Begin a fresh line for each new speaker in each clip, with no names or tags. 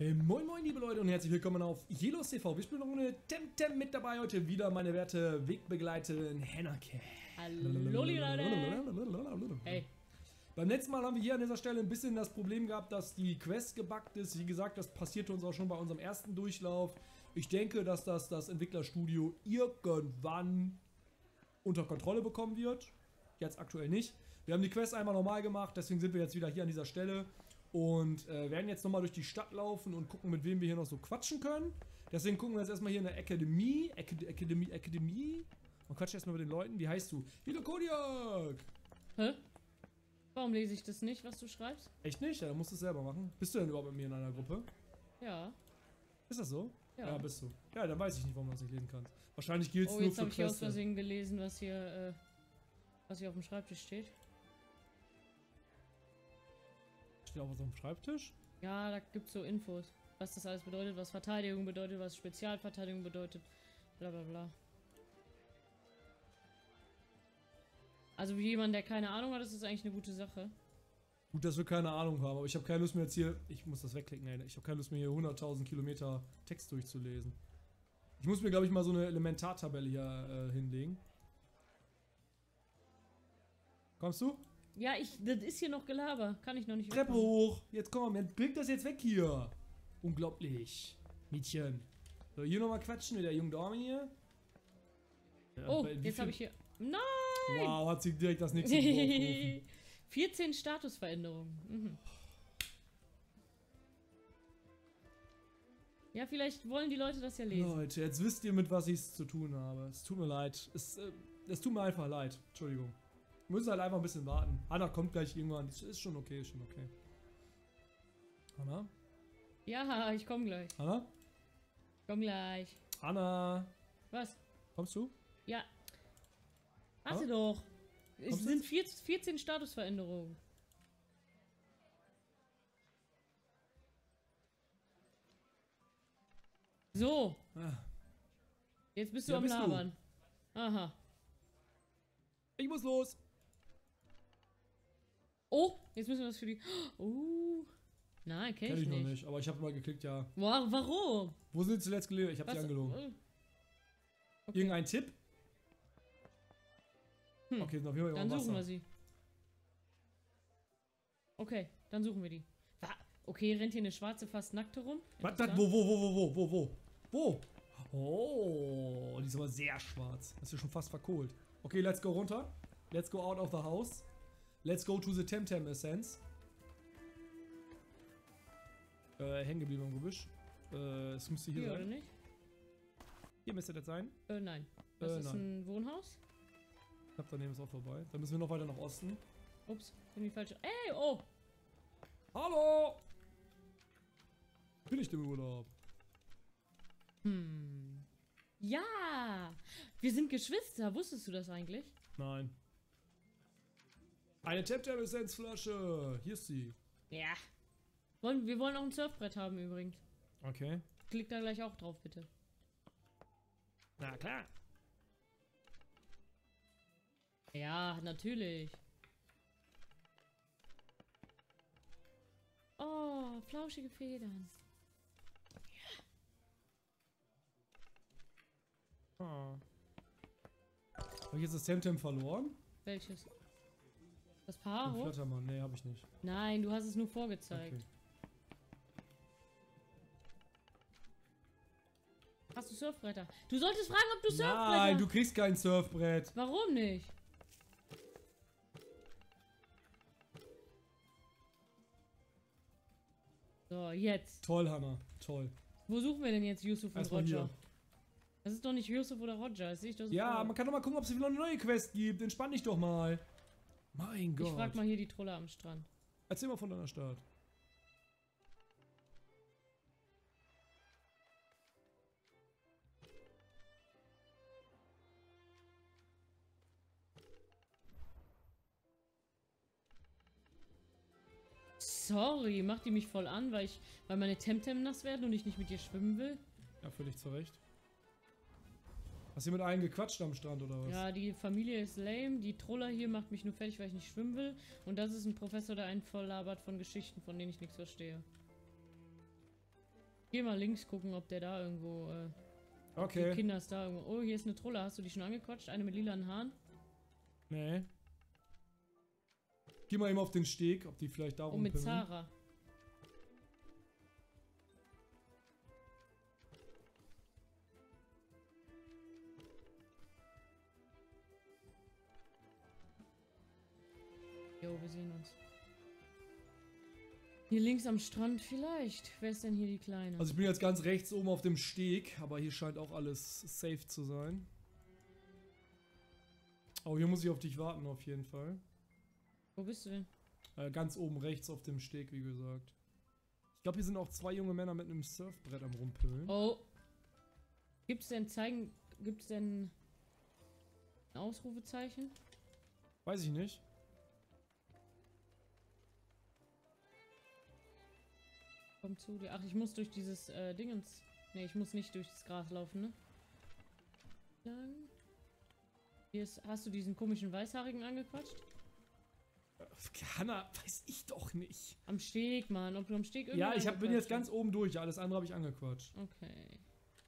Hey, moin moin liebe Leute und herzlich willkommen auf Jelos TV. Wir spielen noch eine Temtem mit dabei. Heute wieder meine werte Wegbegleiterin Hennake.
Hallo Leute. Hey.
Beim letzten Mal haben wir hier an dieser Stelle ein bisschen das Problem gehabt, dass die Quest gebuggt ist. Wie gesagt, das passierte uns auch schon bei unserem ersten Durchlauf. Ich denke, dass das das Entwicklerstudio irgendwann unter Kontrolle bekommen wird. Jetzt aktuell nicht. Wir haben die Quest einmal normal gemacht, deswegen sind wir jetzt wieder hier an dieser Stelle. Und äh, werden jetzt nochmal durch die Stadt laufen und gucken, mit wem wir hier noch so quatschen können. Deswegen gucken wir jetzt erstmal hier in der Akademie. Akad Akademie, Akademie. Und quatschen erstmal mit den Leuten. Wie heißt du? Hilo Kodiak!
Hä? Warum lese ich das nicht, was du schreibst?
Echt nicht? Ja, dann musst du es selber machen. Bist du denn überhaupt mit mir in einer Gruppe?
Ja.
Ist das so?
Ja.
ja bist du. Ja, dann weiß ich nicht, warum du das nicht lesen kannst. Wahrscheinlich gilt es
oh,
nur
jetzt
für
habe ich aus. Versehen gelesen, was hier, äh, was hier auf dem Schreibtisch steht.
Steht auch was auf dem Schreibtisch?
Ja, da gibt's so Infos. Was das alles bedeutet, was Verteidigung bedeutet, was Spezialverteidigung bedeutet. Bla bla bla. Also wie jemand, der keine Ahnung hat, ist das eigentlich eine gute Sache.
Gut, dass wir keine Ahnung haben, aber ich habe keine Lust mehr jetzt hier. Ich muss das wegklicken, ey. Ich habe keine Lust mehr hier 100.000 Kilometer Text durchzulesen. Ich muss mir, glaube ich, mal so eine Elementartabelle hier äh, hinlegen. Kommst du?
Ja, ich, das ist hier noch Gelaber. Kann ich noch nicht
Treppe hoch! Jetzt komm, jetzt krieg das jetzt weg hier! Unglaublich. Mädchen. So, hier nochmal quatschen mit der jungen Dame hier. Ja,
Oh, jetzt habe ich hier... Nein!
Wow, hat sie direkt das nächste Buch aufgerufen.
14 Statusveränderungen. Mhm. Ja, vielleicht wollen die Leute das ja lesen.
Leute, jetzt wisst ihr, mit was ich es zu tun habe. Es tut mir leid. Es, äh, es tut mir einfach leid. Entschuldigung. Wir müssen halt einfach ein bisschen warten. Hanna kommt gleich irgendwann. Ist, ist schon okay, ist schon okay. Hanna?
Ja, ich komm gleich.
Hanna?
Komm gleich.
Hanna?
Was?
Kommst du?
Ja. Warte
Ja?
doch. Es
Kommst du
sind 14, 14 Statusveränderungen. So,
Ah,
jetzt bist du
Ja,
am
bist du.
Labern. Aha.
ich muss los.
Oh, jetzt müssen wir das für die... Oh. Nein, kenn
Kenn
ich,
ich noch
nicht.
nicht, aber ich habe mal geklickt, ja.
Wa- Warum?
Wo sind sie zuletzt gelebt? Ich habe sie
Was?
angelogen.
Äh, Okay.
Irgendein Tipp?
Hm.
Okay, sind auf jeden Fall
Dann suchen wir
Wasser.
sie. Okay, dann suchen wir die. Okay, rennt hier eine schwarze fast nackte rum?
Was, das, wo, wo, wo, wo, wo, wo, wo? Wo? Oh, die ist aber sehr schwarz. Das ist ja schon fast verkohlt. Okay, let's go runter. Let's go out of the house. Let's go to the Temtem Essence. Äh, hängen geblieben im Gebüsch. Äh, es müsste hier,
Hier, oder
sein.
nicht?
Hier müsste das sein.
Äh, nein. Das
Äh,
ist
nein.
ein Wohnhaus?
Knapp daneben ist auch vorbei. Dann müssen wir noch weiter nach Osten.
Ups, in die falsche. Ey, oh!
Hallo! Bin ich im Urlaub?
Hm. Ja! Wir sind Geschwister. Wusstest du das eigentlich?
Nein. Eine Temtem Essence Flasche. Hier ist sie.
Ja. Wollen, wir wollen auch ein Surfbrett haben übrigens.
Okay.
Klick da gleich auch drauf, bitte.
Na klar.
Ja, natürlich. Oh, flauschige Federn.
Ah. Habe ich jetzt das Temtem verloren?
Welches? Das
Den
Paro?
Flattermann. Nee, habe ich nicht.
Nein, du hast es nur vorgezeigt.
Okay.
Hast du Surfbretter? Du solltest fragen, ob du Surfbretter
Nein, du kriegst kein Surfbrett.
Warum nicht? So, jetzt.
Toll, Hanna. Toll.
Wo suchen wir denn jetzt Yusuf und
Erstmal
Roger?
hier.
Das ist doch nicht Yusuf oder Roger, das sehe ich doch
Ja,
sofort.
man kann doch mal gucken, ob es wieder eine neue Quest gibt. Entspann dich doch mal. Mein Gott.
Ich frag mal hier die Trolle am Strand.
Erzähl mal von deiner Stadt.
Sorry, macht die mich voll an, weil ich, weil meine Temtem nass werden und ich nicht mit dir schwimmen will?
Ja, völlig zu Recht. Hast du mit allen gequatscht am Strand oder was?
Ja, die Familie ist lame, die Troller hier macht mich nur fertig, weil ich nicht schwimmen will. Und das ist ein Professor, der einen voll labert von Geschichten, von denen ich nichts verstehe. Geh mal links gucken, ob der da irgendwo. Äh, Die
Okay.
Kinder ist da irgendwo. Oh, hier ist eine Trolle. Hast du die schon angequatscht? Eine mit lilanen Haaren?
Nee. Geh mal eben auf den Steg, ob die vielleicht da
Oh, mit
rumpimmeln.
Jo, wir sehen uns. Hier links am Strand vielleicht. Wer ist denn hier die Kleine?
Also ich bin jetzt ganz rechts oben auf dem Steg, aber hier scheint auch alles safe zu sein. Oh, hier muss ich auf dich warten auf jeden Fall.
Wo bist du denn?
Äh, ganz oben rechts auf dem Steg, wie gesagt. Ich glaube, hier sind auch zwei junge Männer mit einem Surfbrett am rumpimmeln.
Oh. Gibt's denn zeigen. Gibt's denn ein Ausrufezeichen?
Weiß ich nicht.
Komm zu dir. Ach, ich muss durch dieses äh, Dingens. Ne, ich muss nicht durch das Gras laufen, ne? Lang. Hier ist, hast du diesen komischen Weißhaarigen angequatscht?
Äh, Hanna, weiß ich doch nicht.
Am Steg, Mann. Ob du am Steg
Ja, ich hab, bin jetzt ganz oben durch. Alles andere habe ich angequatscht.
Okay.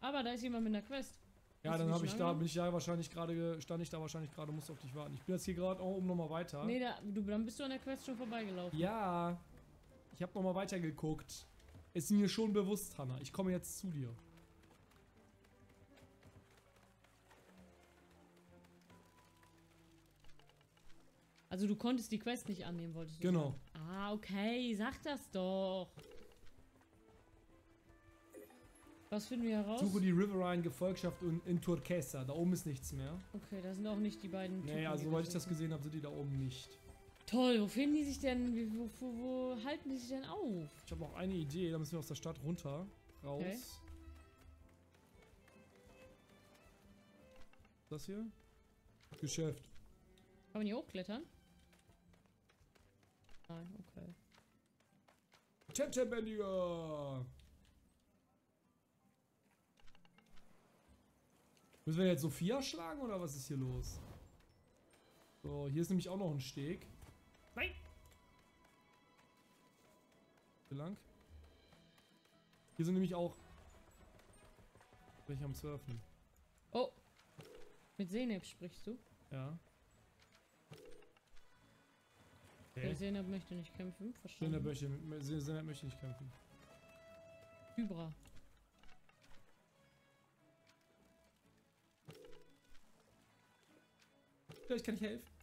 Aber da ist jemand mit einer Quest.
Ja,
Hast
dann habe ich da, bin ich da wahrscheinlich gerade, ge- stand ich da wahrscheinlich gerade, musste auf dich warten. Ich bin jetzt hier gerade auch oben nochmal weiter.
Nee, da, du, dann bist du an der Quest schon vorbeigelaufen.
Ja, ich habe nochmal weitergeguckt. Ist mir schon bewusst, Hanna. Ich komme jetzt zu dir.
Also du konntest die Quest nicht annehmen, wolltest du
Genau.
sagen. Ah, okay. Sag das doch. Was finden wir heraus?
Suche die Riverine Gefolgschaft in, in Turquesa. Da oben ist nichts mehr.
Okay, da sind auch nicht die beiden. Typen,
also
die
soweit ich das gesehen habe, sind die da oben nicht.
Toll, wo finden die sich denn? Wo, wo, wo halten die sich denn auf?
Ich habe noch eine Idee, da müssen wir aus der Stadt runter. Raus.
Okay.
Das hier? Geschäft.
Kann man hier hochklettern? Nein, okay.
Temtembändiger! Müssen wir jetzt Sophia schlagen oder was ist hier los? So, hier ist nämlich auch noch ein Steg. Nein! Hier lang. Hier sind nämlich auch welche am Surfen.
Oh! Mit Seneb sprichst du?
Ja.
Der
Okay.
Seneb möchte nicht kämpfen. Verstanden.
möchte, Sinner möchte nicht kämpfen.
Hybra.
Vielleicht kann ich helfen.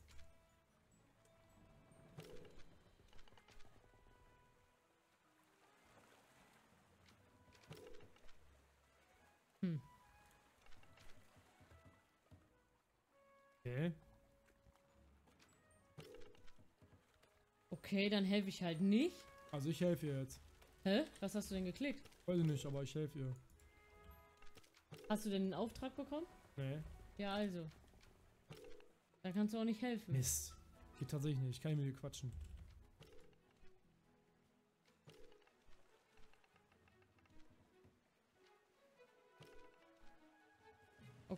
Okay.
Okay, dann helfe ich halt nicht.
Also ich helfe ihr jetzt.
Hä? Was hast du denn geklickt?
Weiß ich nicht, aber ich helfe ihr.
Hast du denn einen Auftrag bekommen?
Nee.
Ja, also. Dann kannst du auch nicht helfen.
Mist. Geht tatsächlich nicht. Ich kann nicht mit ihr quatschen.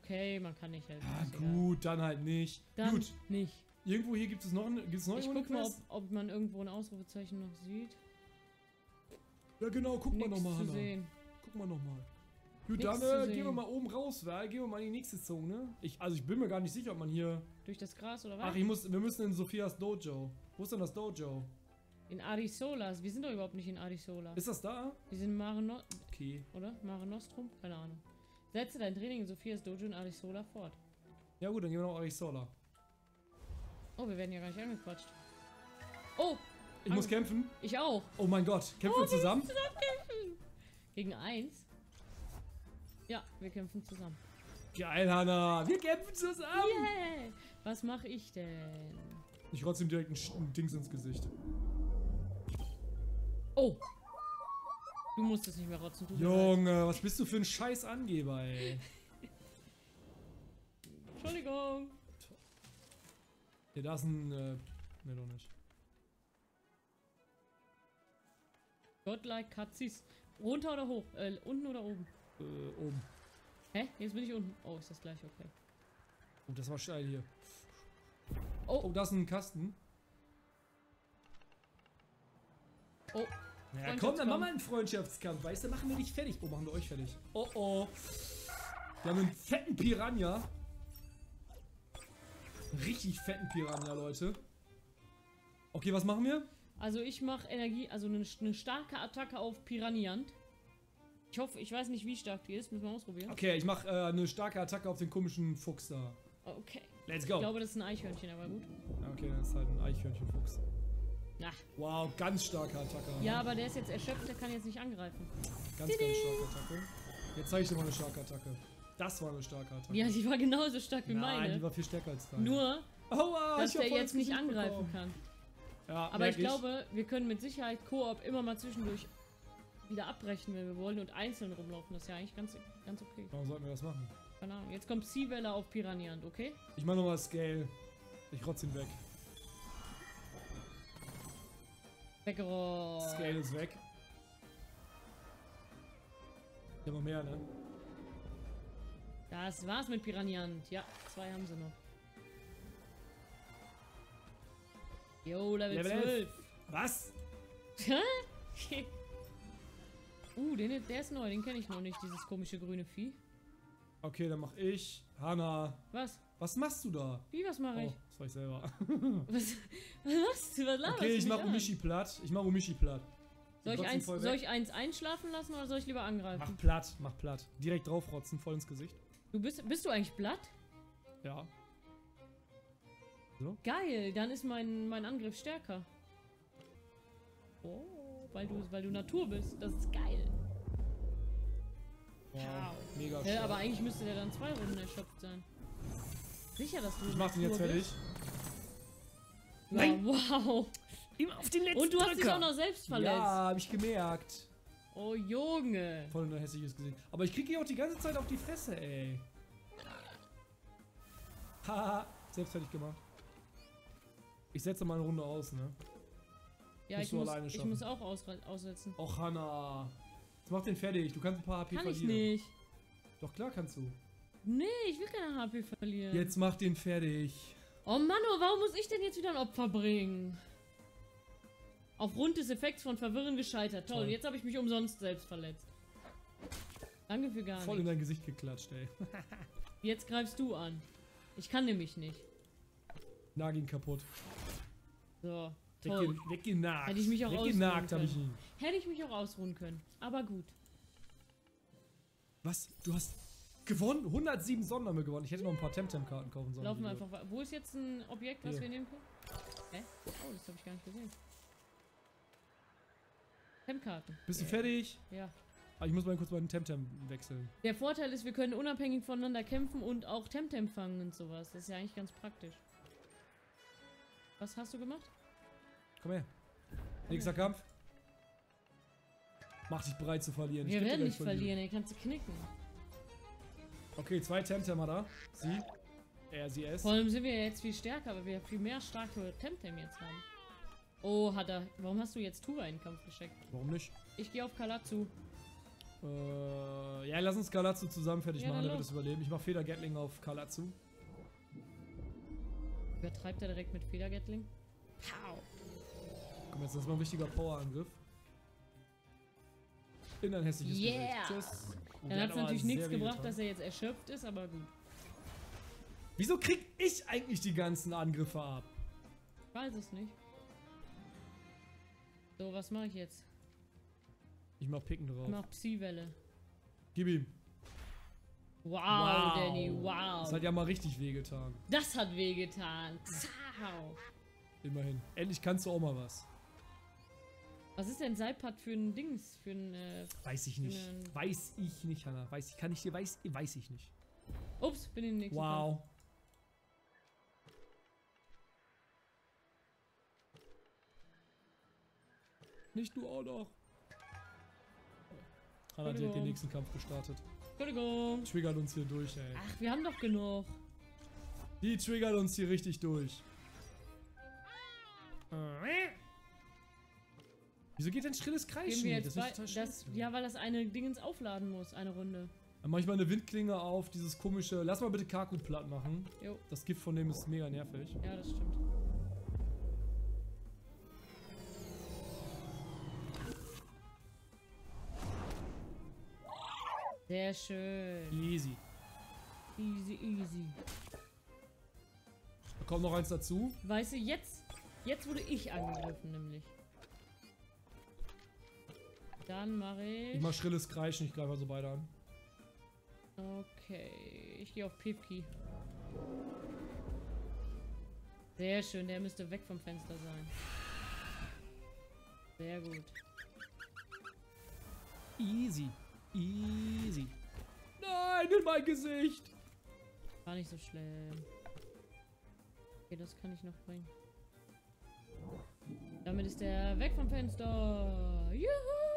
Okay, man kann nicht helfen.
Ja,
ist egal.
gut, dann halt nicht.
Dann
Gut.
nicht.
Irgendwo hier gibt es noch gibt's noch
Ich guck mal, ob, ob man irgendwo ein Ausrufezeichen noch sieht.
Ja genau, guck mal
Nichts
nochmal,
zu
Hanna.
sehen.
Guck mal nochmal. Gut,
Nix
dann äh, gehen wir mal oben raus, weil gehen wir mal in die nächste Zone. Ich, also ich bin mir gar nicht sicher, ob man hier...
Durch das Gras oder was?
Ach, ich muss, wir müssen in Sophias Dojo. Wo ist denn das Dojo?
In Arisolas. Wir sind doch überhaupt nicht in Arisola.
Ist das da?
Wir sind in Mare no
Okay.
oder? Mare Nostrum? Keine Ahnung. Setze dein Training in Sophias Dojo in Arisola fort.
Ja gut, dann gehen wir nach Arisola.
Oh, wir werden ja gar nicht angequatscht. Oh,
Ich muss
Ah.
kämpfen.
ich auch.
Oh mein Gott, kämpfen
Oh,
wir zusammen?
Gegen eins? Ja, wir kämpfen zusammen.
Geil, Hanna. Wir kämpfen zusammen.
Yeah! Was mache ich denn?
Ich rotze ihm direkt ein, Sch- ein Dings ins Gesicht.
Oh! Du musst es nicht mehr rotzen.
Junge, was bist du für ein scheiß Angeber, ey.
Entschuldigung.
Hier, da ist ein... Äh, ne, doch nicht.
Godlike Cutsies. Runter oder hoch? Äh, unten oder oben?
Äh, oben.
Hä? Jetzt bin ich unten. Oh, ist das gleich okay.
Oh, das war steil hier.
Oh.
Oh, da ist ein Kasten.
Oh,
Ja, komm, dann machen wir einen Freundschaftskampf, weißt du? Machen wir dich fertig. Oh, machen wir euch fertig. Oh, oh. Wir haben einen fetten Piranha. Richtig fetten Piranha, Leute. Okay, was machen wir?
Also ich mache Energie, also eine, eine starke Attacke auf Piranhant. Ich hoffe, ich weiß nicht, wie stark die ist. Müssen wir ausprobieren.
Okay, ich mache äh, eine starke Attacke auf den komischen Fuchs da.
Okay.
Let's
Ich
go.
glaube, das ist ein Eichhörnchen, aber gut.
Okay, das ist halt ein Eichhörnchenfuchs.
Na.
Wow, ganz starke Attacke.
Ja, aber der ist jetzt erschöpft, der kann jetzt nicht angreifen.
Ganz, ganz starke Attacke. Jetzt zeige ich dir mal eine starke Attacke. Das war eine starke Attacke.
Ja, die war genauso stark wie
Nein, die
meine.
war viel stärker als deine.
Nur,
Aua,
dass
ich hab
der jetzt nicht angreifen
bekommen.
kann.
Ja,
Aber
merk
ich glaube, wir können mit Sicherheit Koop immer mal zwischendurch wieder abbrechen, wenn wir wollen und einzeln rumlaufen. Das ist ja eigentlich ganz, ganz okay.
Warum sollten wir das machen?
Keine Ahnung. Jetzt kommt Seawelle auf Piranhant, okay?
Ich mach nochmal Scale. Ich rotz ihn weg.
Weggerollt.
Scale ist weg. Noch mehr, ne?
Das war's mit Piranhant. Ja, zwei haben sie noch. Jo, Level,
Level
12.
Was?
uh, den, der ist neu, den kenne ich noch nicht, dieses komische grüne Vieh.
Okay, dann mach ich. Hanna,
Was?
was machst du da?
Wie, was mache
Oh,
ich?
War ich selber.
Was, was machst du? Was
Okay,
du
ich mach? Umishi platt. Ich mach Umishi platt.
Soll ich, eins, soll ich eins einschlafen lassen oder soll ich lieber angreifen?
Mach platt, mach platt. Direkt draufrotzen, voll ins Gesicht.
Du bist, bist du eigentlich blatt?
Ja.
Geil, dann ist mein, mein Angriff stärker. Oh, weil du, weil du Natur bist. Das ist geil.
Wow,
Wow.
mega stark.
aber eigentlich müsste der dann zwei Runden erschöpft sein. Sicher, dass du
Ich mach den jetzt fertig.
bist?
Nein.
Ja, wow.
Immer auf den letzten
Und du hast dich
Drücker.
auch noch selbst verletzt.
Ja, hab ich gemerkt.
Oh, Junge.
Voll ein hässliches Gesicht. Aber ich krieg hier auch die ganze Zeit auf die Fresse, ey. Haha, selbst fertig gemacht. Ich setze mal eine Runde aus, ne?
Ja, ich muss, ich muss auch aussetzen.
Och, Hanna. Jetzt mach den fertig. Du kannst ein paar HP
Kann ich
verlieren.
nicht.
Doch, klar kannst du.
Nee, ich will keine HP verlieren.
Jetzt mach den fertig.
Oh Mann, oh, warum muss ich denn jetzt wieder ein Opfer bringen? Aufgrund des Effekts von Verwirren gescheitert. Toll,
Toll.
jetzt habe ich mich umsonst selbst verletzt. Danke für gar
Voll in
nichts.
dein Gesicht geklatscht, ey.
Jetzt greifst du an. Ich kann nämlich nicht.
Nagel ihn kaputt.
So, toll.
Wegge weggenagt.
Hätte ich mich auch
Weggenagt
ausruhen
habe ich.
Hätte ich mich auch ausruhen können. Aber gut.
Was? Du hast gewonnen? 107 Sonnen haben wir gewonnen. Ich hätte noch ein paar Temtem-Karten kaufen sollen.
Laufen wir einfach weiter. Wo ist jetzt ein Objekt, was
Hier.
wir nehmen können? Hä? Oh, das habe ich gar nicht gesehen. Temkarten.
Bist du fertig?
Ja.
Ah, ich muss mal kurz meinen Temtem wechseln.
Der Vorteil ist, wir können unabhängig voneinander kämpfen und auch Temtem fangen und sowas. Das ist ja eigentlich ganz praktisch. Was hast du gemacht?
Komm her. Nächster Kampf. Mach dich bereit zu verlieren.
Wir werden nicht verlieren, ey. Kannst du knicken.
Okay, zwei Temtem hat er. Sie. Er, sie, es.
Vor allem sind wir ja jetzt viel stärker, weil wir viel mehr starke Temtem jetzt haben. Oh, hat er. Warum hast du jetzt Tura in den Kampf geschickt?
Warum nicht?
Ich gehe auf Kalatsu.
Äh, ja, lass uns Kalatsu zusammen fertig
Ja,
machen,
dann
der wird
los.
es überleben. Ich mach Feder Gatling auf Kalatsu.
Übertreibt er direkt mit Federgatling? Pow!
Komm, jetzt das ist mal ein richtiger Powerangriff. In ein hässliches
Yeah!
Gesicht. Tschüss.
Dann hat es natürlich nichts gebracht,
wehgetan.
dass er jetzt erschöpft ist, aber gut.
Wieso krieg ich eigentlich die ganzen Angriffe ab?
Ich weiß es nicht. So, was mache ich jetzt?
Ich mach Picken
Ich
drauf.
mach Psi-Welle.
Gib ihm.
Wow, Danny, wow.
Das hat ja mal richtig wehgetan.
Das hat wehgetan. Zau.
Immerhin. Endlich kannst du auch mal was.
Was ist denn Seipad für ein Dings? Für ein. Äh,
Weiß ich nicht. Weiß ich nicht, Hanna. Weiß ich. Kann ich dir. Weiß, weiß ich nicht.
ups, bin in den nächsten.
Wow. Nicht du auch noch. Hanna hat den nächsten Kampf gestartet.
Entschuldigung.
Triggert uns hier durch, ey.
Ach, wir haben doch genug.
Die triggert uns hier richtig durch. Wieso geht denn stilles Kreischen?
Wir jetzt
das ist
das, ja, weil das eine Dingens aufladen muss, eine Runde.
Dann mach ich mal eine Windklinge auf, dieses komische. Lass mal bitte Kaku platt machen.
Jo.
Das Gift von dem ist mega nervig.
Ja, das stimmt. Sehr schön.
Easy.
Easy, easy.
Da kommt noch eins dazu.
Weißt du, jetzt, jetzt wurde ich angegriffen, nämlich. Dann mache ich...
Ich mach schrilles Kreischen, ich greife also beide an.
Okay, ich gehe auf Pipki. Sehr schön, der müsste weg vom Fenster sein. Sehr gut.
Easy. Easy. Nein, in mein Gesicht.
War nicht so schlimm. Okay, das kann ich noch bringen. Damit ist der weg vom Fenster. Juhu!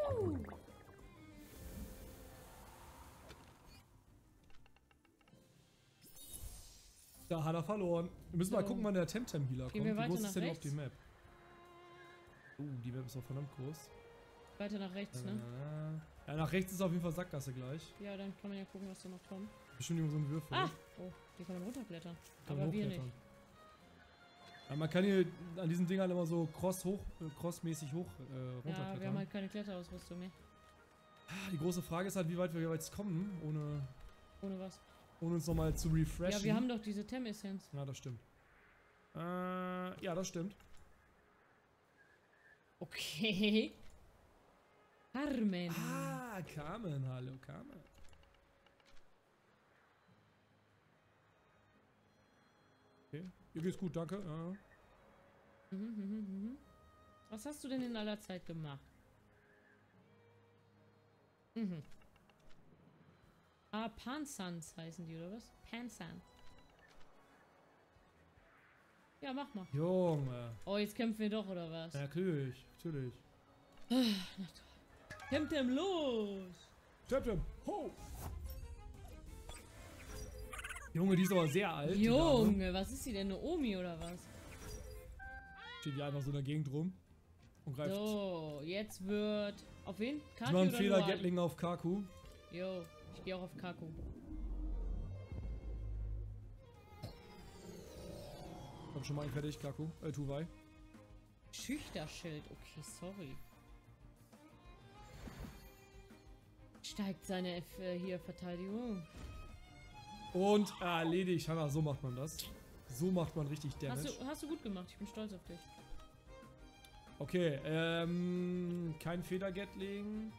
Da hat er verloren. Wir müssen mal
So.
gucken, wann der Temtem Healer
Gehen
kommt.
wir
Wie groß ist denn auf die? Map? Uh, die Map ist auch verdammt groß.
Weiter nach rechts, ne?
Äh, ja, nach rechts ist auf jeden Fall Sackgasse gleich.
Ja, dann kann man ja gucken, was da noch kommt.
Bestimmt irgendwo so ein Würfel.
Ah! Oh, hier kann man runterklettern.
Kann
Aber wir nicht.
Ja, man kann hier an diesen Dingern immer so cross hoch, äh, crossmäßig hoch äh,
Ja, wir
runterklettern.
haben halt keine Kletterausrüstung mehr.
Ah, die große Frage ist halt, wie weit wir jetzt kommen, ohne,
Ohne was.
ohne uns nochmal zu refreshen.
Ja, wir haben doch diese Tem-Essenz.
Ja, das stimmt. Äh, ja, das stimmt.
Okay. Carmen.
Ah, Carmen, hallo Carmen. Ihr geht's gut, danke.
Mhm, mhm, mhm. Was hast du denn in aller Zeit gemacht? Mhm. Ah, Pansans heißen die, oder was? Pansans. Ja, mach mal.
Junge.
Oh, jetzt kämpfen wir doch, oder was?
Ja, natürlich, natürlich.
Temtem los!
Temtem, ho! Junge, die ist aber sehr alt. die.
Junge, was ist sie denn? Eine Omi oder was?
Steht hier einfach so in der Gegend rum. Und greift.
So, jetzt wird. Auf wen?
ich
Kaku
einen
oder
Fehler? Gatling auf Kaku.
Jo, ich gehe auch auf Kaku.
Hab schon mal einen fertig, Kaku. Äh, Tuwai.
Schüchterschild, okay, sorry. Steigt seine F äh, hier Verteidigung.
Und erledigt. Hanna, so macht man das. So macht man richtig Damage.
Hast du, hast du gut gemacht, ich bin stolz auf dich.
Okay, ähm, kein Federgatling.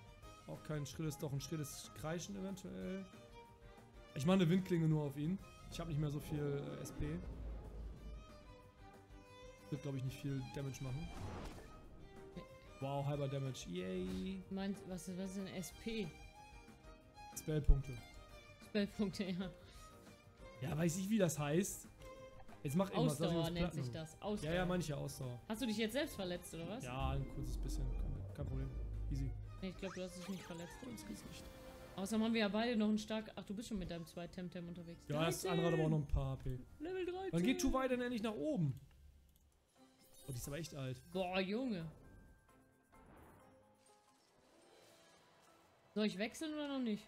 Auch kein schrilles, doch ein schrilles Kreischen eventuell. Ich mache eine Windklinge nur auf ihn. Ich habe nicht mehr so viel äh, SP. Wird, glaube ich, nicht viel Damage machen. Wow, halber Damage. Yay.
Meinst, was, was ist denn SP?
Spellpunkte.
Spellpunkte, ja.
Ja, weiß ich, wie das heißt. Jetzt mach irgendwas.
Ausdauer nennt sich das. Ausdauer.
Ja, ja, manche Ausdauer.
Hast du dich jetzt selbst verletzt, oder was?
Ja, ein kurzes bisschen. Kein, kein Problem. Easy.
Nee, ich glaube, du hast dich nicht verletzt.
Ins Gesicht.
Außerdem haben wir ja beide noch einen stark. Ach, du bist schon mit deinem 2 Temtem unterwegs.
Ja, das andere hat aber auch noch ein paar HP.
Level 13.
Wann geht Tuwai denn endlich nach oben? Oh, die ist aber echt alt.
Boah, Junge. Soll ich wechseln oder noch nicht?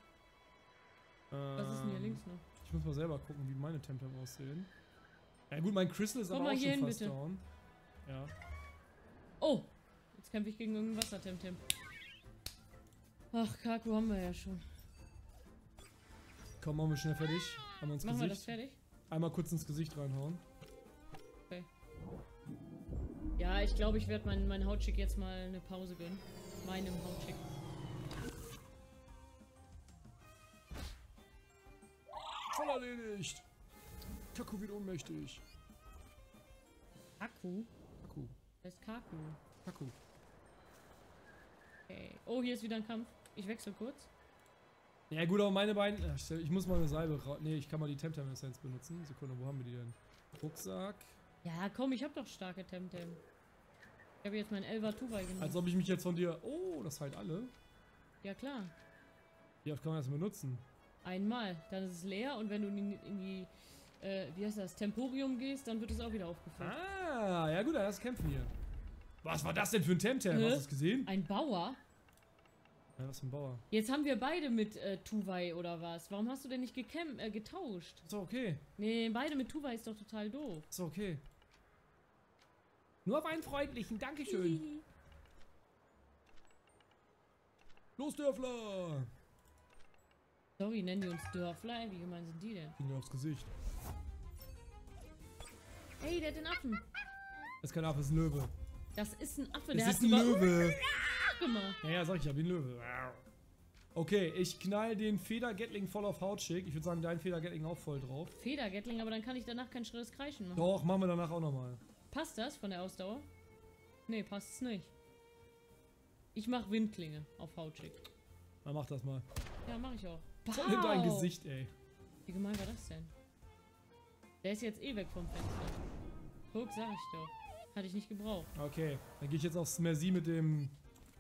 Was ist denn hier
Ähm,
links noch?
Ich muss mal selber gucken, wie meine Temtem aussehen. Ja gut, mein Crystal ist
Komm
aber auch schon
hin,
fast
bitte.
down. Ja.
Oh! Jetzt kämpfe ich gegen irgendein Wassertemtem. Ach, Kaku haben wir ja schon.
Komm, machen wir schnell fertig. Einmal ins
Machen wir das
Gesicht.
fertig?
Einmal kurz ins Gesicht reinhauen.
Ja, ich glaube, ich werde meinen mein Hautschick jetzt mal eine Pause gönnen. Meinem Hautschick.
Voll erledigt. Kaku wird ohnmächtig.
Kaku?
Kaku.
Wer ist Kaku?
Kaku.
Okay. Oh, hier ist wieder ein Kampf. Ich wechsle kurz.
Ja gut, aber meine beiden... Ich muss mal eine Salbe ra... Nee, ich kann mal die Temtem Essenz benutzen. Sekunde, wo haben wir die denn? Rucksack.
Ja, komm, ich habe doch starke Temtem. Ich habe jetzt mein Elva Tubai genommen.
Als ob ich mich jetzt von dir... Oh, das halt alle.
ja, klar.
Wie oft kann man das benutzen?
Einmal. Dann ist es leer und wenn du in, in die, äh, wie heißt das, Temporium gehst, dann wird es auch wieder aufgefüllt.
Ah, ja gut, dann lass kämpfen hier. Was war das denn für ein Temtem?
Hä?
Hast du es gesehen?
Ein Bauer?
Ja, was für ein Bauer.
Jetzt haben wir beide mit äh, Tuwai oder was? Warum hast du denn nicht gekämp äh, getauscht?
Ist doch okay.
Nee, beide mit Tuwai ist doch total doof.
Ist doch okay. Nur auf einen freundlichen, Dankeschön. Los, Dörfler!
Sorry, nennen die uns Dörfler? Wie gemein sind die denn?
Ging aufs Gesicht.
Hey, der hat den Affen.
Das ist kein Affe, das ist ein Löwe.
Das ist ein Affe,
Es
der
ist
hat
ein Löwe.
gemacht.
Ja, ja, sag ich ja, wie ein Löwe. Okay, ich knall den Feder-Gatling voll auf Hautschick. Ich würde sagen, dein Feder-Gatling auch voll drauf.
Federgatling, aber dann kann ich danach kein schrilles Kreischen machen.
Doch, machen wir danach auch nochmal.
Passt das von der Ausdauer? Nee, passt es nicht. Ich mach Windklinge auf Hautschick.
Dann mach das mal.
Ja, mach ich auch.
Voll in dein Gesicht, ey.
Wie gemein war das denn? Der ist jetzt eh weg vom Fenster. Guck, sag ich doch. Hatte ich nicht gebraucht.
Okay, dann gehe ich jetzt aufs Merci mit dem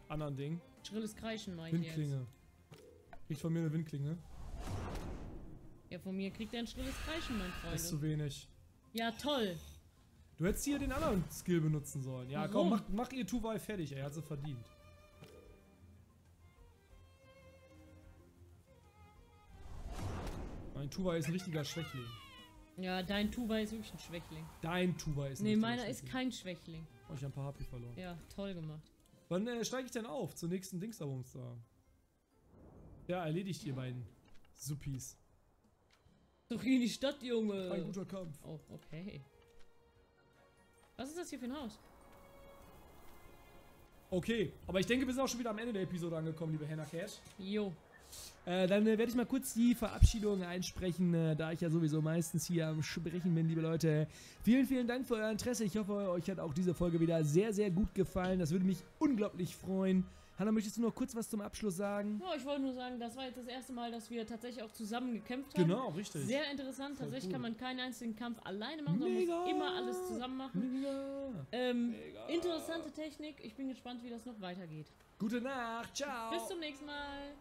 anderen Ding.
Schrilles Kreischen ihr jetzt.
Windklinge. Kriegt von mir eine Windklinge.
Ja, von mir kriegt er ein schrilles Kreischen, mein
Das ist
Freund.
zu wenig.
Ja, toll.
Du hättest hier den anderen Skill benutzen sollen. Ja, komm,
Warum?
mach, mach ihr Tuval fertig, ey. Hat sie verdient. Mein Tuval ist ein richtiger Schwächling.
Ja, dein Tuba ist wirklich ein Schwächling.
Dein Tuval ist ein
Nee, meiner ist kein Schwächling.
Hab ich ein paar HP verloren.
Ja, toll gemacht.
Wann äh, steige ich denn auf? Zur nächsten Dingsabums da. Ja, erledigt ihr beiden. Suppis.
Doch in die Stadt, Junge.
Ein guter Kampf.
Oh, okay. Was ist das hier für ein Haus?
Okay, aber ich denke, wir sind auch schon wieder am Ende der Episode angekommen, liebe Hannah Cat.
Jo.
Äh, dann äh, werde ich mal kurz die Verabschiedung einsprechen, äh, da ich ja sowieso meistens hier am Sprechen bin, liebe Leute. Vielen, vielen Dank für euer Interesse. Ich hoffe, euch hat auch diese Folge wieder sehr, sehr gut gefallen. Das würde mich unglaublich freuen. Hanna, möchtest du noch kurz was zum Abschluss sagen?
Ja, ich wollte nur sagen, das war jetzt das erste Mal, dass wir tatsächlich auch zusammen gekämpft haben.
Genau, richtig.
Sehr interessant.
Voll
Tatsächlich
cool.
kann man keinen einzigen Kampf alleine machen, sondern
Mega.
muss immer alles zusammen machen.
Mega.
Ähm,
Mega.
interessante Technik. Ich bin gespannt, wie das noch weitergeht.
Gute Nacht. Ciao.
Bis zum nächsten Mal.